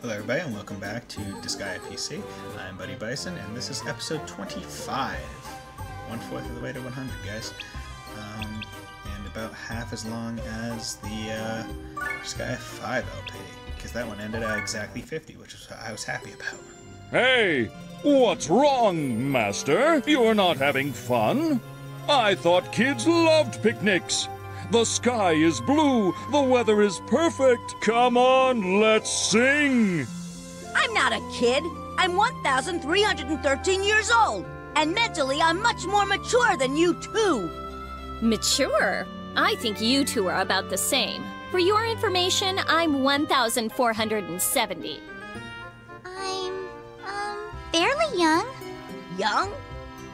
Hello everybody and welcome back to Disgaea PC. I'm Buddy Bison and this is episode 25. One fourth of the way to 100 guys. Um, and about half as long as the uh, Disgaea 5 LP. Because that one ended at exactly 50, which is I was happy about. Hey, what's wrong, Master? You're not having fun? I thought kids loved picnics. The sky is blue, the weather is perfect. Come on, let's sing. I'm not a kid. I'm 1,313 years old. And mentally, I'm much more mature than you two. Mature? I think you two are about the same. For your information, I'm 1,470. I'm, um, fairly young. Young?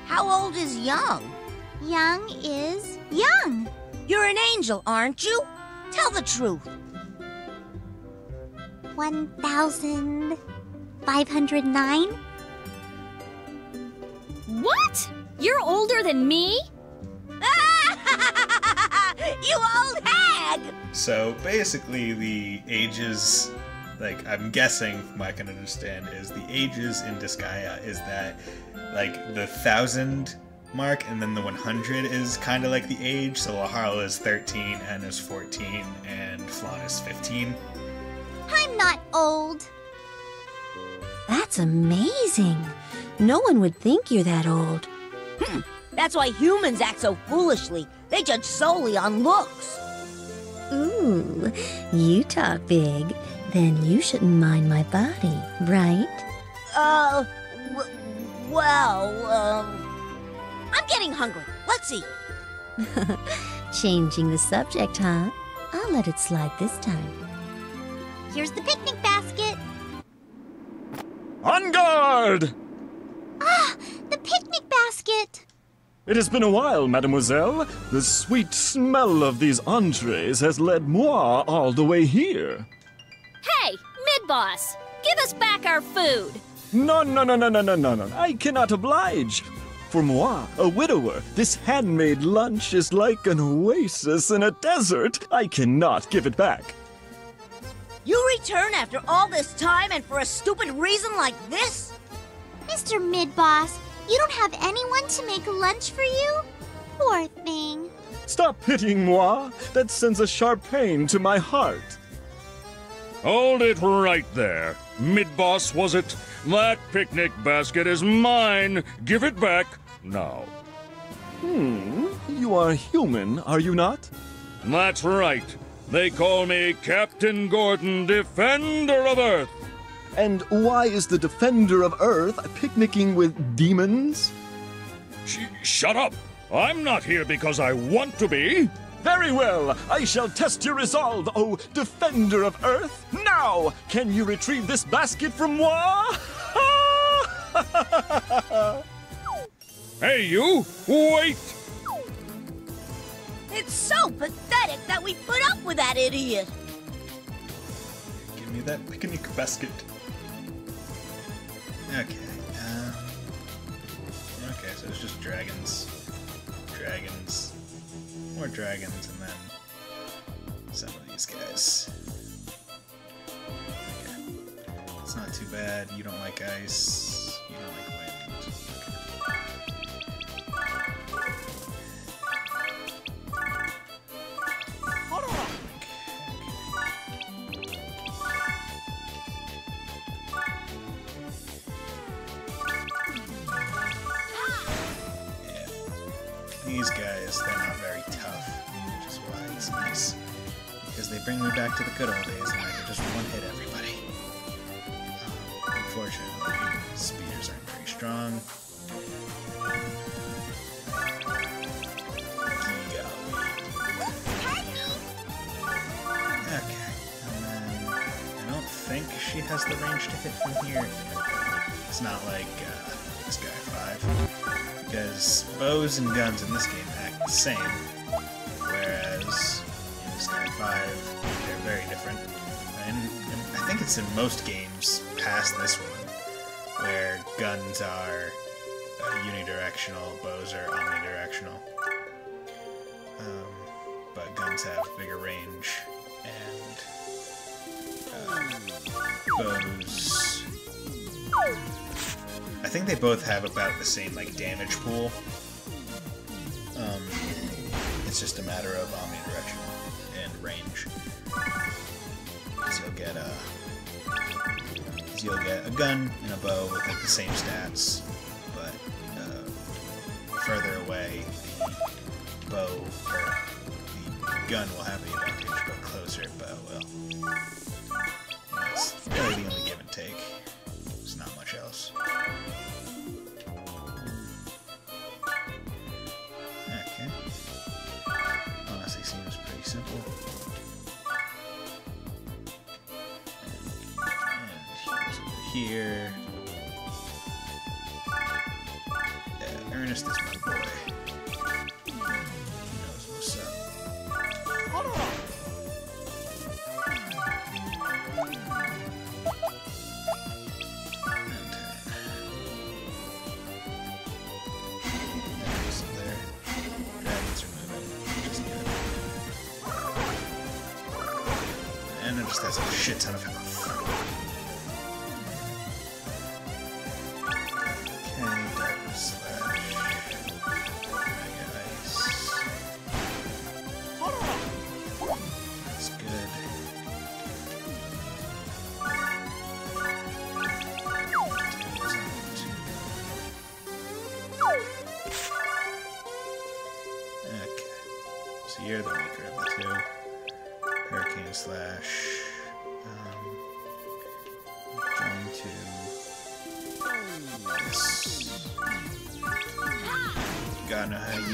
How old is young? Young is young. You're an angel, aren't you? Tell the truth. 1,509? What? You're older than me? you old hag! So basically, the ages, like I'm guessing, from what I can understand, is the ages in Disgaea is that like the thousand mark, and then the 100 is kind of like the age. So Laharla is 13, and is 14, and Flonne is 15. I'm not old. That's amazing. No one would think you're that old. That's why humans act so foolishly. They judge solely on looks. Ooh, you talk big. Then you shouldn't mind my body, right? Uh, w- well, um. I'm getting hungry. Let's eat. Changing the subject, huh? I'll let it slide this time. Here's the picnic basket. On guard! Ah, the picnic basket. It has been a while, mademoiselle. The sweet smell of these entrees has led moi all the way here. Hey, mid-boss, give us back our food. No, no, no, no, no, no, no, no. I cannot oblige. For moi, a widower, this handmade lunch is like an oasis in a desert. I cannot give it back. You return after all this time and for a stupid reason like this? Mr. Mid-Boss, you don't have anyone to make lunch for you? Poor thing. Stop pitying moi. That sends a sharp pain to my heart. Hold it right there. Mid-boss, was it? That picnic basket is mine. Give it back now. Hmm, you are human, are you not? That's right. They call me Captain Gordon, Defender of Earth. And why is the Defender of Earth picnicking with demons? Sh- shut up! I'm not here because I want to be. Very well, I shall test your resolve, O Defender of Earth. Now, can you retrieve this basket from moi? hey, you! Wait! It's so pathetic that we put up with that idiot. Give me that picnic basket. Okay. Um, okay, so it's just dragons, dragons, more dragons, and then some of these guys. Okay. It's not too bad. You don't like ice. You don't like wind. They're not very tough, which is why it's nice. Because they bring me back to the good old days and I can just one-hit everybody. Um, unfortunately, speeders aren't very strong. Okay, I don't think she has the range to hit from here. It's not like uh, Disgaea 5 because bows and guns in this game the same, whereas in Disgaea 5, they're very different. And, and I think it's in most games past this one, where guns are uh, unidirectional, bows are omnidirectional. Um, but guns have bigger range, and um, Bows. I think they both have about the same like damage pool. Um, it's just a matter of omnidirection and range. So you'll get a you'll get a gun and a bow with like the same stats, but uh, further away the bow or the gun will have the advantage, but closer bow will. That's really the only give and take. There's not much else. Here. Yeah, Ernest is my boy. He knows what's up. There. Dragons are moving. And it just has a shit ton of health.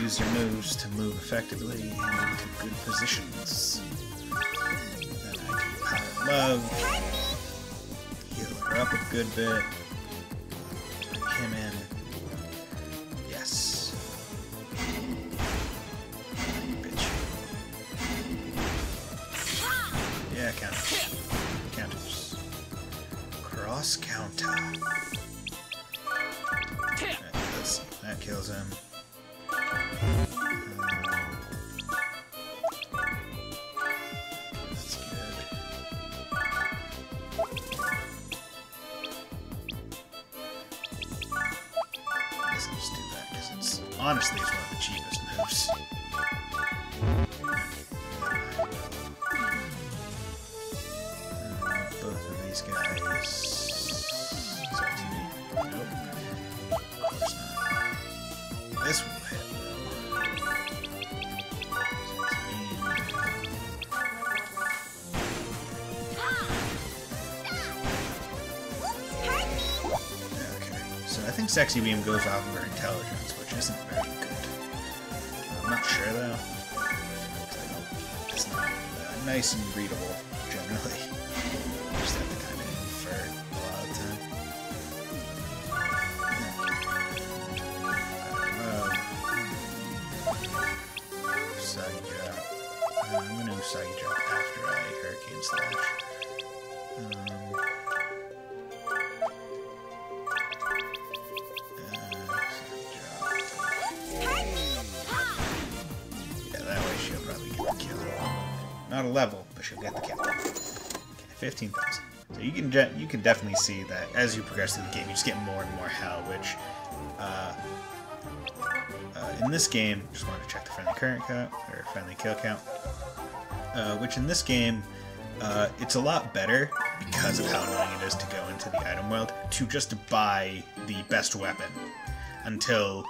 Use your moves to move effectively and into good positions. Then I can Power Love. Heal her up a good bit. One of moves. Uh, both of these guys. Nope. This will hit though. Okay, so I think Sexy Beam goes of her intelligence, Sure though. It's not uh, nice and readable generally. You just have to kind of infer a lot of time. Usagi drop. I'm gonna Usagi drop after I Hurricane Slash. But she'll get the kill. Okay, 15,000. So you can you can definitely see that as you progress through the game, you just get more and more hell, which uh, uh, in this game, just wanted to check the friendly current count, or friendly kill count, uh, which in this game, uh, it's a lot better because of how annoying it is to go into the item world to just buy the best weapon until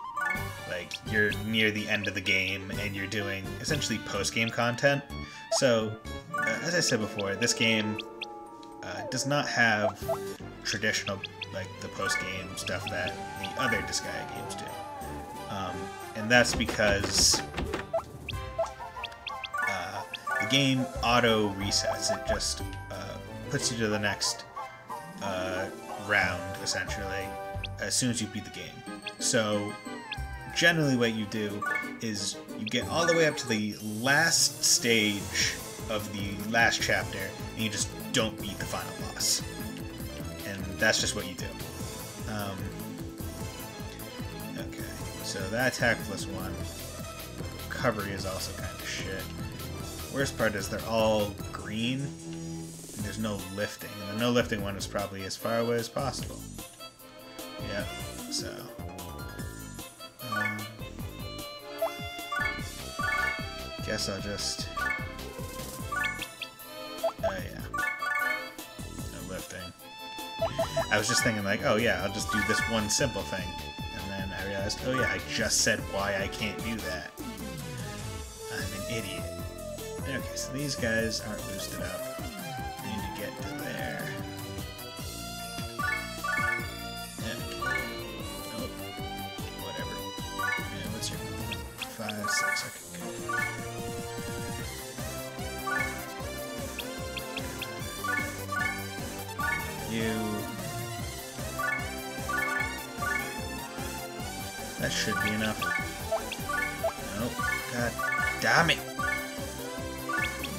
like you're near the end of the game and you're doing essentially post-game content. So, as I said before, this game uh, does not have traditional like the post-game stuff that the other Disgaea games do, um, and that's because uh, the game auto resets. It just uh, puts you to the next uh, round essentially as soon as you beat the game. So generally what you do is you get all the way up to the last stage of the last chapter and you just don't beat the final boss. And that's just what you do. Um, okay, so that attack plus one. Recovery is also kind of shit. Worst part is they're all green. and there's no lifting. And the no lifting one is probably as far away as possible. Yep, so. Um, guess I'll just. I was just thinking, like, oh, yeah, I'll just do this one simple thing. And then I realized, oh, yeah, I just said why I can't do that. I'm an idiot. Okay, so these guys aren't boosted up. Should be enough. Nope. God damn it.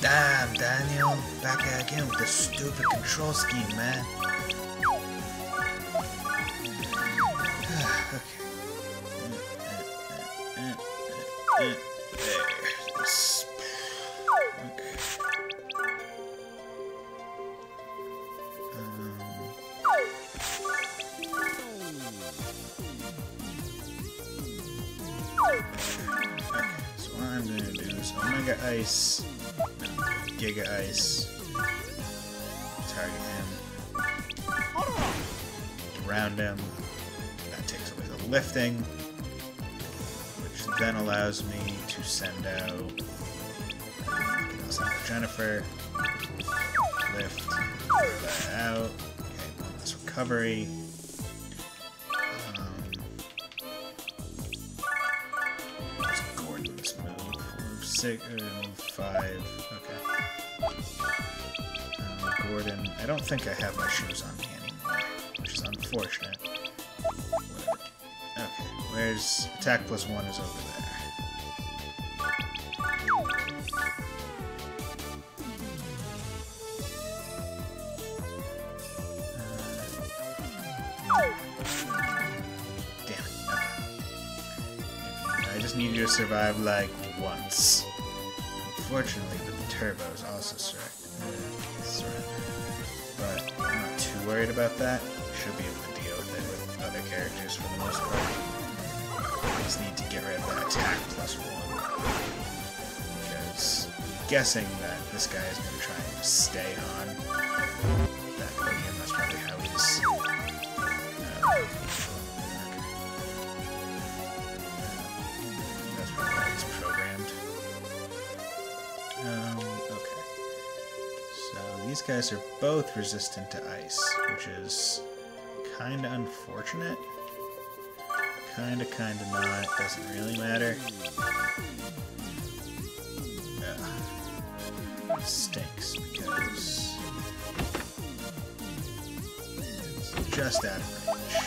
Damn, Daniel. Back again with the stupid control scheme, man. Giga Ice, target him, round him, that takes away the lifting, which then allows me to send out, out Jennifer, lift, that out, okay, one less recovery, um, Gordon's move? Move six, move five. Okay. I don't think I have my shoes on me anymore, which is unfortunate. Okay, where's attack plus one is over there. Uh, damn it. I just need you to survive like once. Unfortunately, the turbo is also worried about that. Should be able to deal with it with other characters for the most part. I just need to get rid of that attack plus one. Because I'm guessing that this guy is going to try and stay on guys are both resistant to ice, which is kinda unfortunate. Kinda, kinda not. Doesn't really matter. Ugh. Stinks because it's just out of range.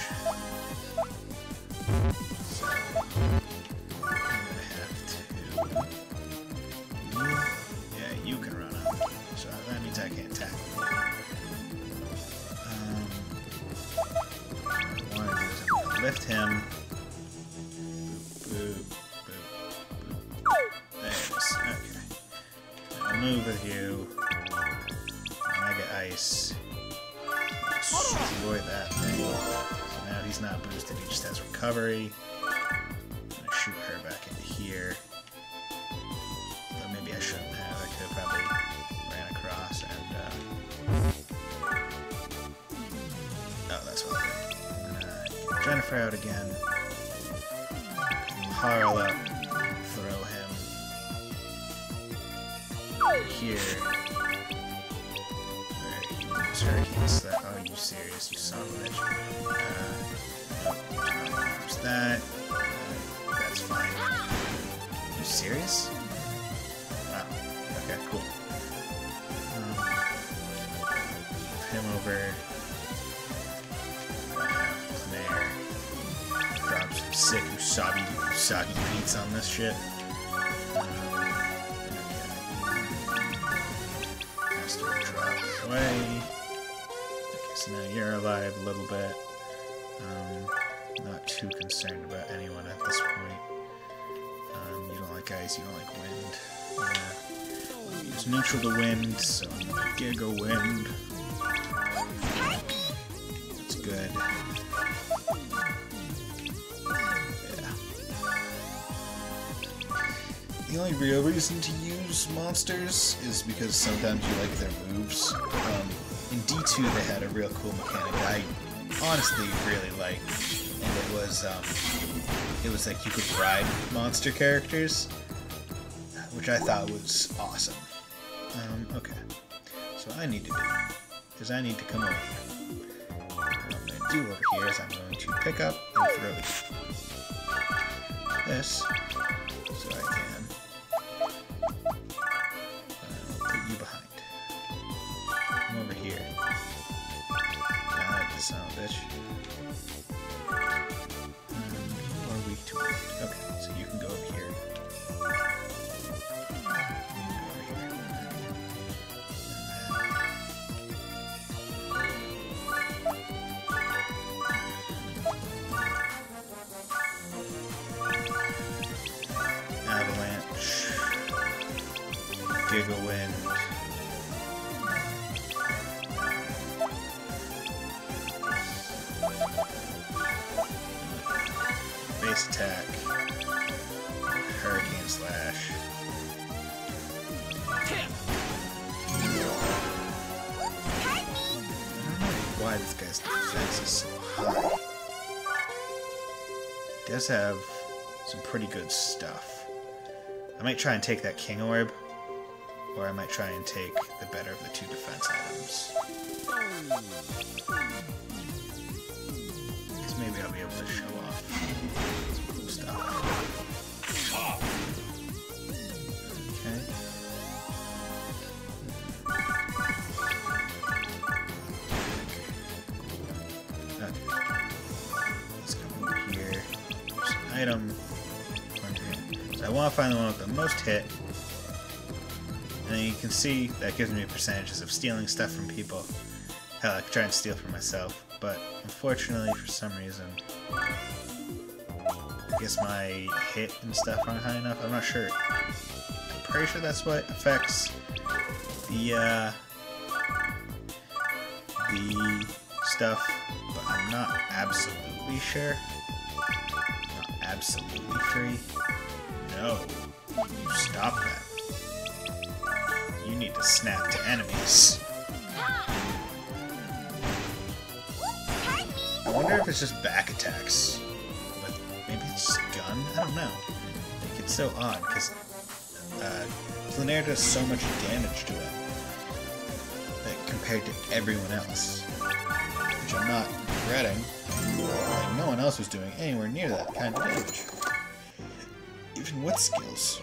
I can't you. Um, lift him. Boop, boop, boop. There it is. Okay. I'll move with you. Mega Ice. Destroy that thing. So now he's not boosted, he just has recovery. That's gonna get Jennifer out again. Harl up. Throw him. Here. Where he that. Oh, you serious, you son of a bitch. Uh. There's that. Uh, that's fine. You serious? Wow. Okay, cool. Um, him over. Sabi Soggy Peaks on this shit. Master drops away. Okay, so now you're alive a little bit. Um, not too concerned about anyone at this point. Um, you don't like ice, you don't like wind. Uh, use neutral to wind, so I'm gonna go wind. It's good. The only real reason to use monsters is because sometimes you like their moves. Um, in D2 they had a real cool mechanic I honestly really liked, and it was um, it was like you could ride monster characters, which I thought was awesome. Um, okay, so I need to do is I need to come over here. What I'm going to do over here is I'm going to pick up and throw this attack. Hurricane Slash. Why this guy's defense is so high. Does have some pretty good stuff. I might try and take that King Orb, or I might try and take the better of the two defense items. Maybe I'll be able to show off stuff. Okay. Item. So I want to find the one with the most hit. And you can see that gives me percentages of stealing stuff from people. Hell, I could try and steal from myself, but unfortunately, for some reason, I guess my hit and stuff aren't high enough. I'm not sure. I'm pretty sure that's what affects the uh, the stuff, but I'm not absolutely sure. Not absolutely free. No, you stop that. You need to snap to enemies. Wonder if it's just back attacks. But maybe it's gun? I don't know. It's so odd, because uh, Planair does so much damage to it compared to everyone else. Which I'm not regretting. Like, no one else was doing anywhere near that kind of damage. Even with skills.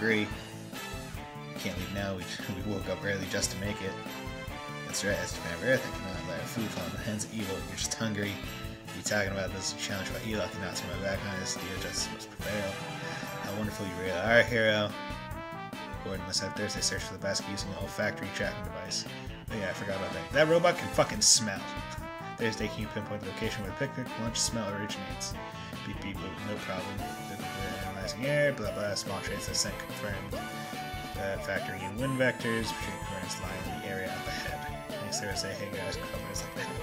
Agree. Can't leave now. We, we woke up early just to make it. That's right, Japan of Earth, I cannot let food fall in the hands of evil. You're just hungry. You talking about this challenge about Elo cannot turn my back on this. Dio justice must prevail. How wonderful you really are, hero. Gordon must have Thursday search for the basket using an olfactory tracking device. Oh yeah, I forgot about that. That robot can fucking smell. Thursday, can you pinpoint the location where the picnic lunch smell originates? Beep beep no problem. Analyzing air, blah blah, small trains that sent confirmed. Uh, factoring in wind vectors, retreat currents lie in the area up ahead. Thanks Thursday, hey guys, covers up ahead.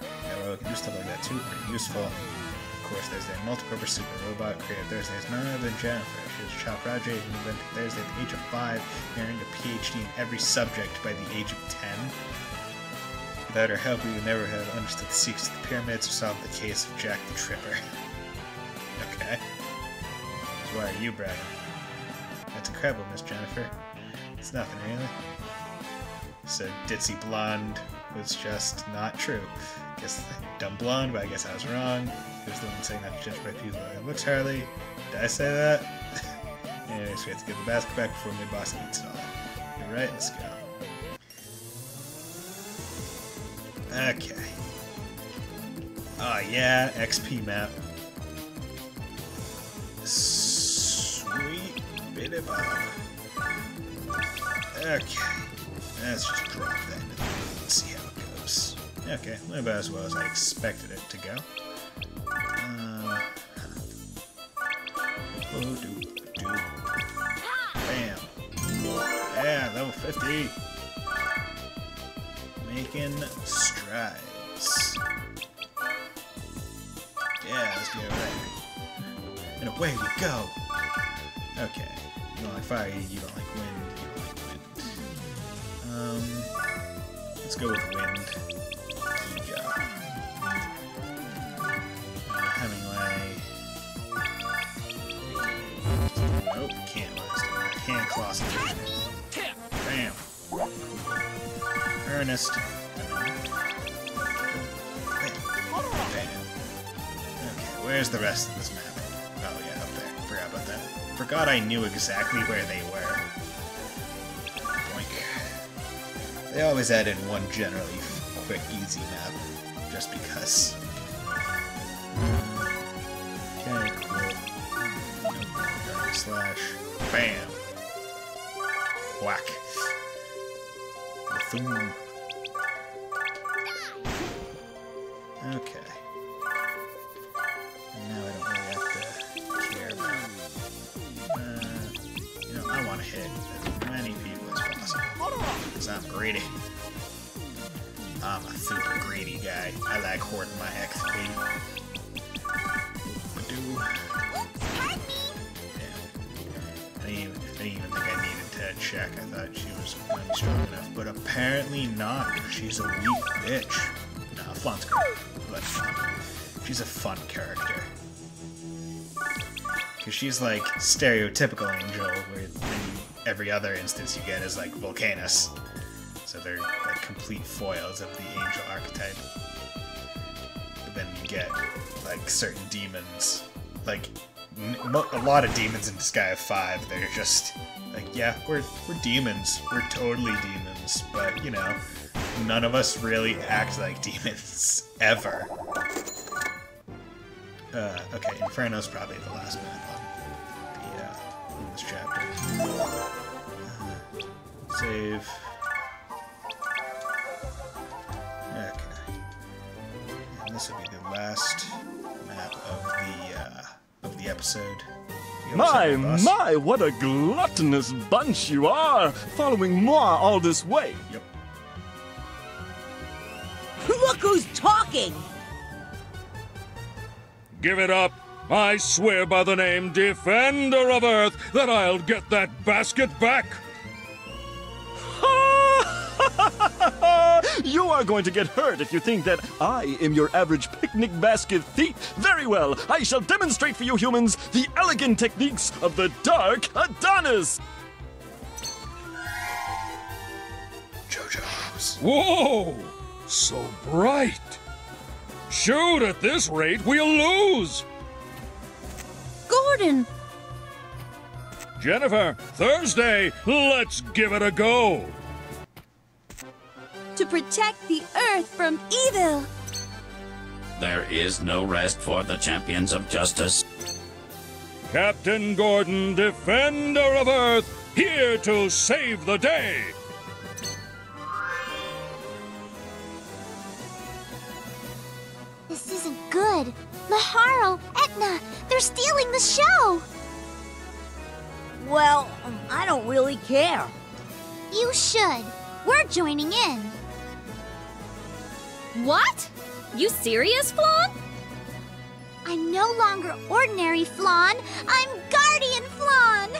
Yeah, well, we can do stuff like that too, pretty useful. Of course, Thursday, multi-purpose super robot created Thursday is none other than Jennifer. She was a child prodigy who invented Thursday at the age of 5, earning a PhD in every subject by the age of 10. Without her help, we would never have understood the secrets of the pyramids or solved the case of Jack the Tripper. why are you bragging? That's incredible, Miss Jennifer. It's nothing, really. So Ditzy Blonde was just not true. Guess dumb blonde, but I guess I was wrong. Who's the one saying not to judge people that looks Harley? Did I say that? Anyways, we have to get the basket back before mid boss eats it all. You're right, let's go. Okay. Oh yeah, XP map. Bob. Okay. Let's just drop that and see how it goes. Okay, went about as well as I expected it to go. Uh, oh, do, do. Bam. Yeah, level 50. Making strides. Yeah, let's go there. And away we go. Okay. You don't like fire, you don't like wind, you don't like wind. Um, let's go with wind. Giga. Uh, Hemingway. Nope, can't last. Can't cross. Bam. Ernest. Bam. Okay, where's the rest of this map? Forgot I knew exactly where they were. Boink. They always add in one generally quick, easy map, just because. Okay, cool. Slash. Bam. Like hoarding my XP. I didn't, even, think I needed to check. I thought she was strong enough, but apparently not. She's a weak bitch. Nah, Flonne's great. Like Fawn. She's a fun character. Because she's like stereotypical angel, where every other instance you get is like Vulcanus. So they're like complete foils of the angel archetype. Get like certain demons, like a lot of demons in Disgaea Five. They're just like, yeah, we're we're demons. We're totally demons, but you know, none of us really act like demons ever. Uh, okay, Inferno's probably the last map on the in this chapter. Uh, save. Okay. And this will be the last map of the uh, of the episode. My, have a boss. my, what a gluttonous bunch you are, following moi all this way. Yep. Look who's talking! Give it up. I swear by the name Defender of Earth that I'll get that basket back. You are going to get hurt if you think that I am your average picnic basket thief. Very well, I shall demonstrate for you humans the elegant techniques of the Dark Adonis. JoJo's. Whoa! So bright! Shoot, at this rate, we'll lose! Gordon! Jennifer, Thursday, let's give it a go! To protect the Earth from evil! There is no rest for the champions of justice. Captain Gordon, Defender of Earth, here to save the day! This isn't good. Laharl, Etna, they're stealing the show. Well, I don't really care. You should. We're joining in. What? You serious, Flonne? I'm no longer ordinary Flonne. I'm Guardian Flonne.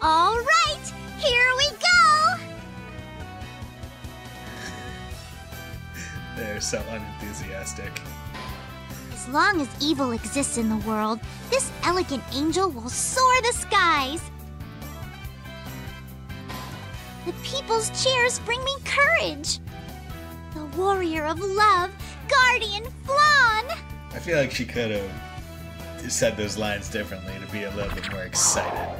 All right, here we go. They're so unenthusiastic. As long as evil exists in the world, this elegant angel will soar the skies. The people's cheers bring me courage. The warrior of love, Guardian Flonne. I feel like she could have said those lines differently to be a little bit more excited.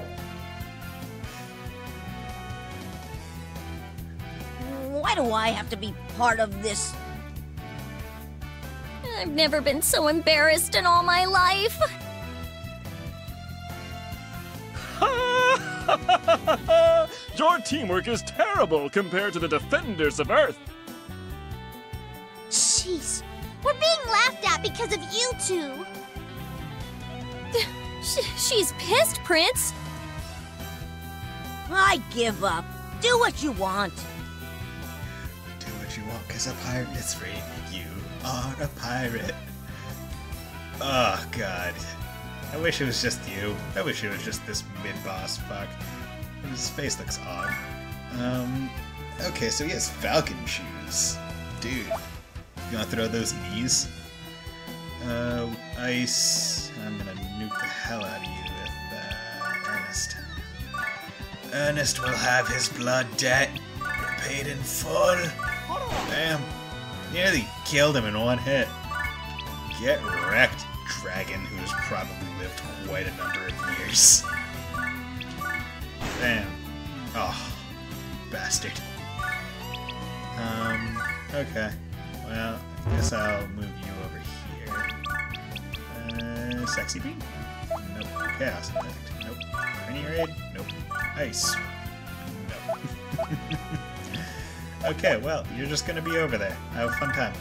Why do I have to be part of this? I've never been so embarrassed in all my life. Your teamwork is terrible compared to the defenders of Earth. Jeez, we're being laughed at because of you two. Sh she's pissed, Prince. I give up. Do what you want. Do what you want, cause a pirate is free. You are a pirate. Oh god. I wish it was just you. I wish it was just this mid-boss fuck. His face looks odd. Um, okay, so he has falcon shoes. Dude, you gonna throw those knees? Uh, ice. I'm gonna nuke the hell out of you with, uh, Ernest. Ernest will have his blood debt repaid in full. Bam. Nearly killed him in one hit. Get wrecked, dragon who has probably lived quite a number of years. Bam. Oh, bastard. Um, okay. Well, I guess I'll move you over here. Uh, sexy beam? Nope. Chaos effect? Nope. Rainy raid? Nope. Ice? Nope. okay, well, you're just gonna be over there. Have a fun time.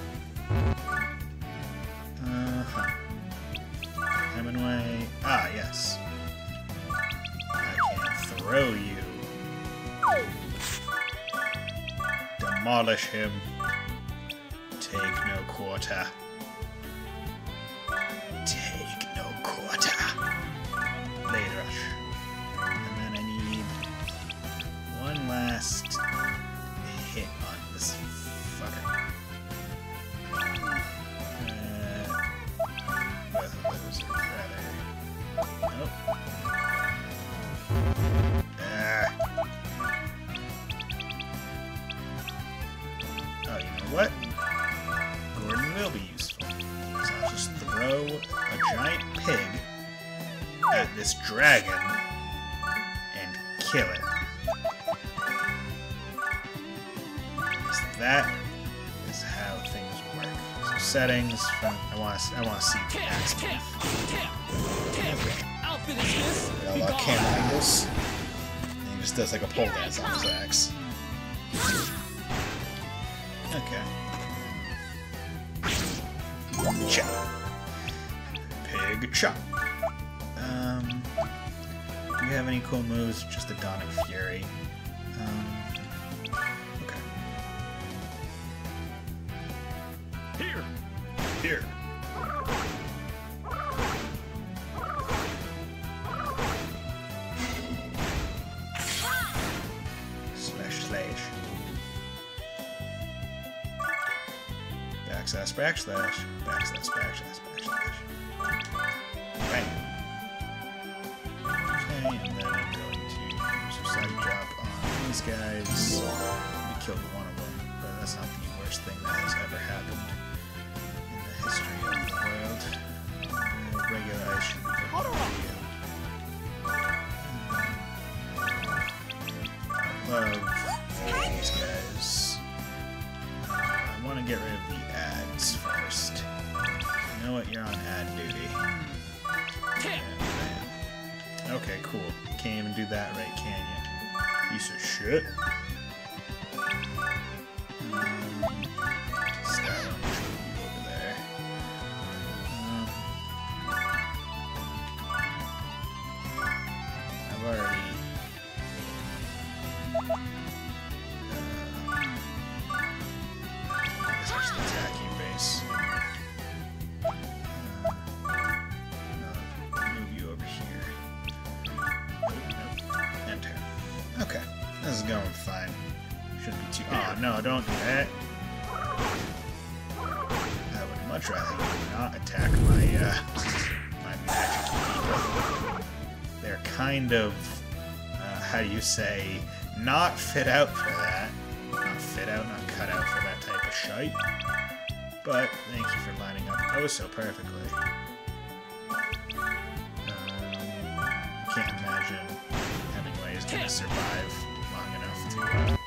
Demolish him. Take no quarter. Want to I want to see axe I'll finish this. Got a lot of camera angles. And he just does like a pole dance on his axe. Backslash backslash. Backslash backslash backslash. Bang. Okay, and then I'm going to use a side drop on these guys. We killed one of them, but that's not the worst thing that has ever happened in the history of the world. Regular ice should be do that right, can you? Piece of shit. Okay, this is going fine. Shouldn't be too. Oh no! Don't do that. I would much rather you not attack my uh, my magic people. They're kind of uh, how do you say not fit out for that. Not fit out, not cut out for that type of shite. But thank you for lining up oh so perfectly. Gonna survive long enough to. Uh...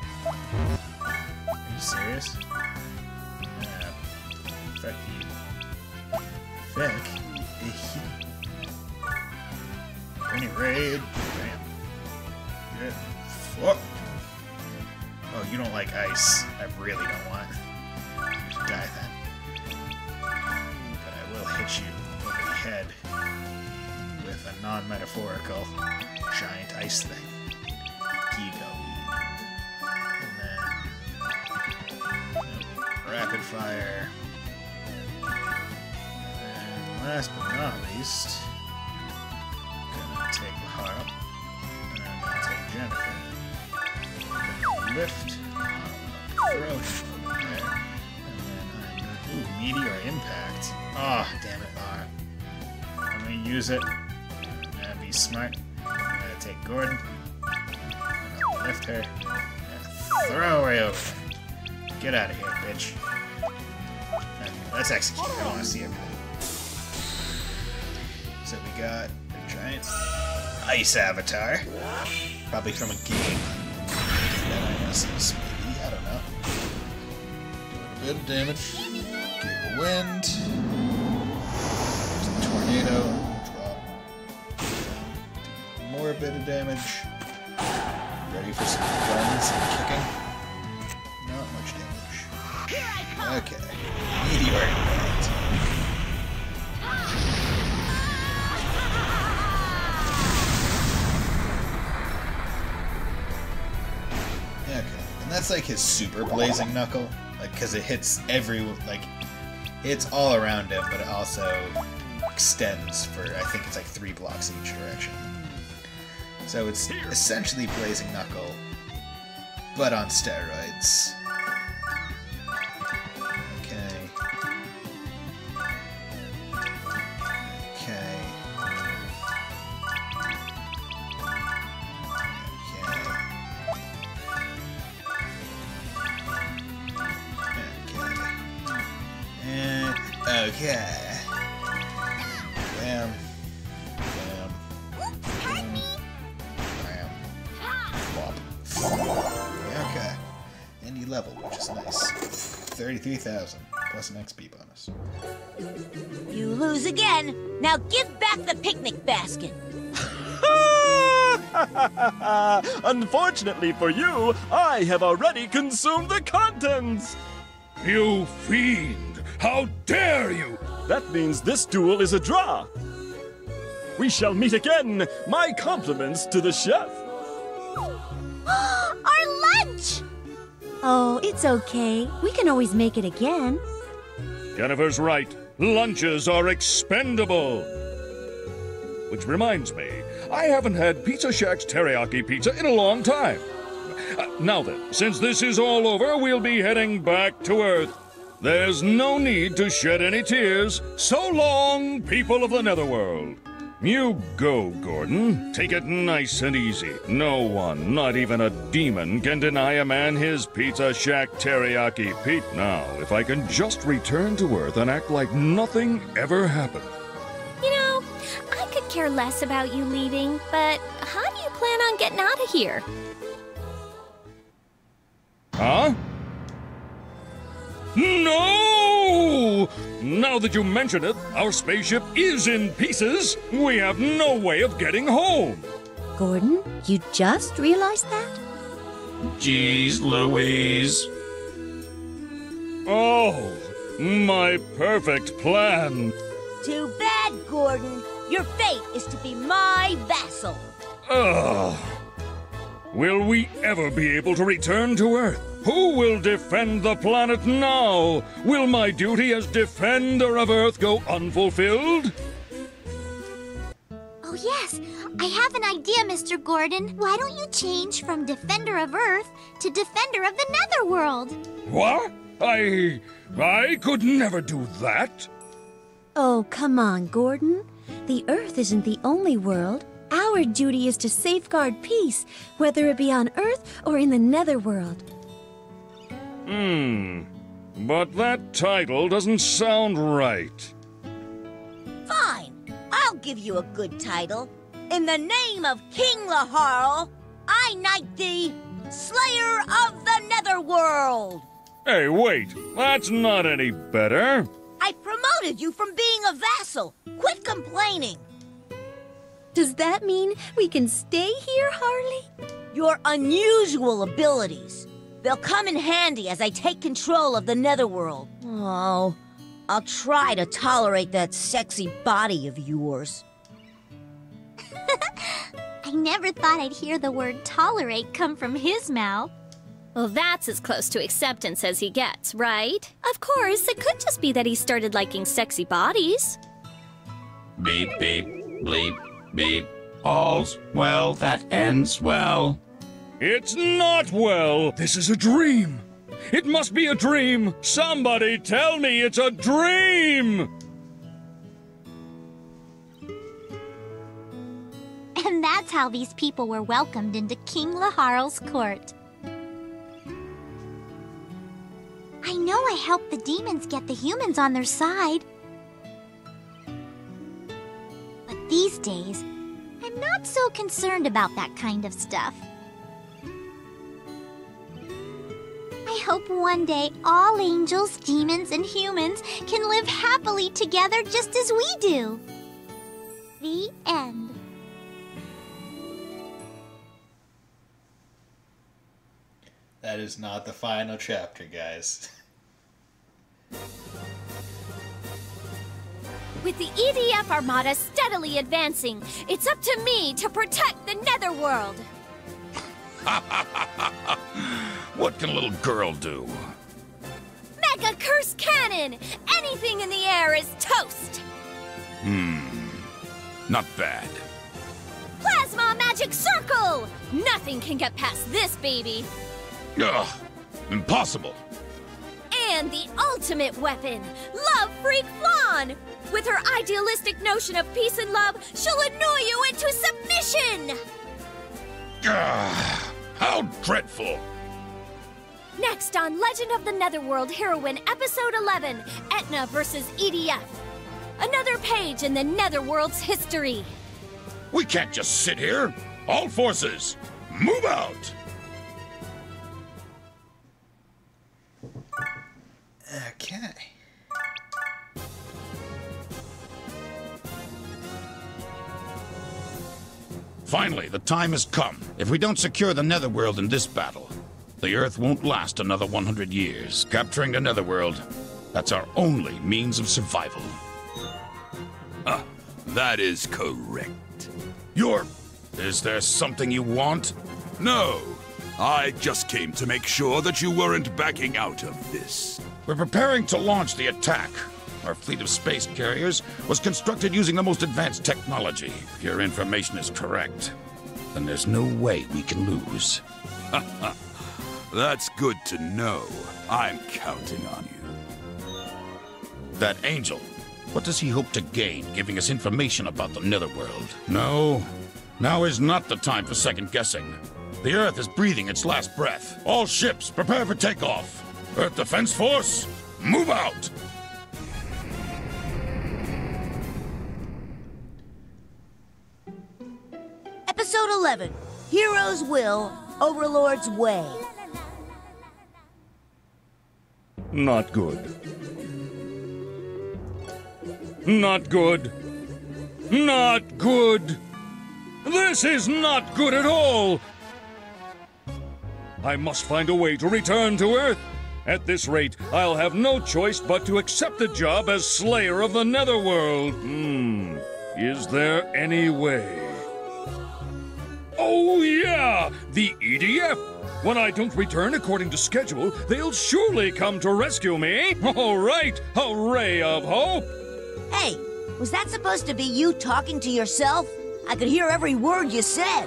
Are you serious? Yeah. Fuck you. Fuck. Any raid? Bam. shit. Oh. oh, you don't like ice. I really don't want. You die then. But I will hit you over the head with a non-metaphorical giant ice thing. Rapid fire. And last but not least, gonna take Laharl. And I'm gonna take Jennifer. Lift. Throw him over there. And then I'm gonna. Ooh, meteor impact. Ah, damn it, Laharl. I'm gonna use it. Gonna be smart. I'm gonna take Gordon. I'm lift her. And throw her over. Get out of here, bitch. Let's execute. I don't want to see everything. So we got a giant ice avatar. Probably from a game that ISS, maybe. I don't know. Do a bit of damage. Wind. There's a tornado. Drop. More bit of damage. Ready for some guns and kicking? Okay. Meteor impact. Okay, and that's like his super blazing knuckle, like because it hits every like hits all around him, but it also extends for I think it's like three blocks in each direction. So it's essentially blazing knuckle, but on steroids. Okay. Bam. Bam. Bam. Bam. Flop. Okay. And you level, which is nice. 33,000 plus an XP bonus. You lose again. Now give back the picnic basket. Unfortunately for you, I have already consumed the contents! You fiend! How dare you! That means this duel is a draw. We shall meet again. My compliments to the chef. Our lunch! Oh, it's okay. We can always make it again. Jennifer's right. Lunches are expendable. Which reminds me, I haven't had Pizza Shack's teriyaki pizza in a long time. Uh, now then, since this is all over, we'll be heading back to Earth. There's no need to shed any tears. So long, people of the Netherworld. You go, Gordon. Take it nice and easy. No one, not even a demon, can deny a man his Pizza Shack teriyaki Pete. Now, if I can just return to Earth and act like nothing ever happened. You know, I could care less about you leaving, but how do you plan on getting out of here? Huh? No! Now that you mention it, our spaceship is in pieces. We have no way of getting home. Gordon, you just realized that? Jeez Louise. Oh, my perfect plan. Too bad, Gordon. Your fate is to be my vassal. Ugh. Will we ever be able to return to Earth? Who will defend the planet now? Will my duty as defender of Earth go unfulfilled? Oh, yes. I have an idea, Mr. Gordon. Why don't you change from Defender of Earth to Defender of the Netherworld? What? I. I could never do that. Oh, come on, Gordon. The Earth isn't the only world. Our duty is to safeguard peace, whether it be on Earth or in the Netherworld. Hmm. But that title doesn't sound right. Fine. I'll give you a good title. In the name of King Laharl, I knight thee Slayer of the Netherworld. Hey, wait. That's not any better. I promoted you from being a vassal. Quit complaining. Does that mean we can stay here, Harley? Your unusual abilities. They'll come in handy as I take control of the Netherworld. Oh, I'll try to tolerate that sexy body of yours. I never thought I'd hear the word tolerate come from his mouth. Well, that's as close to acceptance as he gets, right? Of course, it could just be that he started liking sexy bodies. Beep, beep, bleep, beep. All's well that ends well. It's not well. This is a dream. It must be a dream. Somebody tell me it's a dream. And that's how these people were welcomed into King Laharl's court. I know I helped the demons get the humans on their side. But these days, I'm not so concerned about that kind of stuff. Hope one day all angels, demons, and humans can live happily together just as we do. The end. That is not the final chapter, guys. With the EDF Armada steadily advancing, it's up to me to protect the Netherworld. What can a little girl do? Mega Curse Cannon! Anything in the air is toast! Hmm. Not bad. Plasma Magic Circle! Nothing can get past this baby! Ugh, impossible. And the ultimate weapon, Love Freak Flonne! With her idealistic notion of peace and love, she'll annoy you into submission! Ugh, how dreadful. Next on Legend of the Netherworld Heroine, Episode 11 Etna vs. EDF. Another page in the Netherworld's history. We can't just sit here. All forces, move out. Okay. Finally, the time has come. If we don't secure the Netherworld in this battle, the Earth won't last another 100 years. Capturing the Netherworld, that's our only means of survival. Ah, That is correct. You're. Is there something you want? No, I just came to make sure that you weren't backing out of this. We're preparing to launch the attack. Our fleet of space carriers was constructed using the most advanced technology. If your information is correct, then there's no way we can lose. That's good to know. I'm counting on you. That angel, what does he hope to gain giving us information about the Netherworld? No, now is not the time for second guessing. The Earth is breathing its last breath. All ships, prepare for takeoff. Earth Defense Force, move out! Episode 11 Heroes Will, Overlord's Way. Not good. Not good. Not good. This is not good at all. I must find a way to return to Earth. At this rate, I'll have no choice but to accept the job as Slayer of the Netherworld. Hmm. Is there any way? Oh, yeah! The EDF! When I don't return according to schedule, they'll surely come to rescue me. All right, a ray of hope. Hey, was that supposed to be you talking to yourself? I could hear every word you said.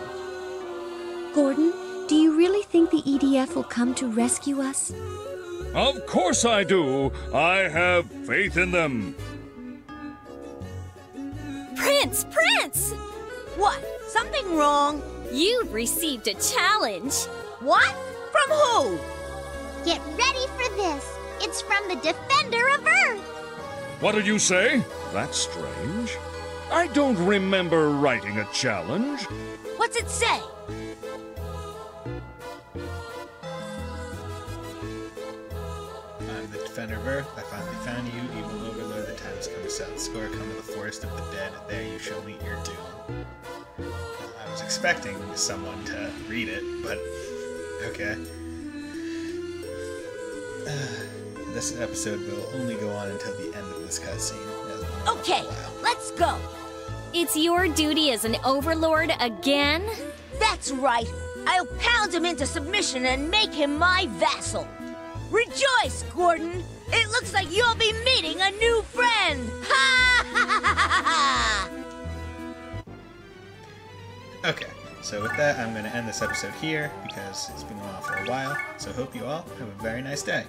Gordon, do you really think the EDF will come to rescue us? Of course I do. I have faith in them. Prince, Prince! What? Something wrong? You've received a challenge. What? From who? Get ready for this. It's from the Defender of Earth. What did you say? That's strange. I don't remember writing a challenge. What's it say? I'm the defender of Earth. I finally found you, evil overlord. The time has come to settle the score. Come to the forest of the dead. There you shall meet your doom. I was was expecting someone to read it, but okay. this episode will only go on until the end of this cutscene. Okay, let's go. It's your duty as an overlord again? That's right. I'll pound him into submission and make him my vassal. Rejoice, Gordon. It looks like you'll be meeting a new friend. Ha ha ha ha ha! Okay, so with that, I'm going to end this episode here because it's been going on for a while. So hope you all have a very nice day.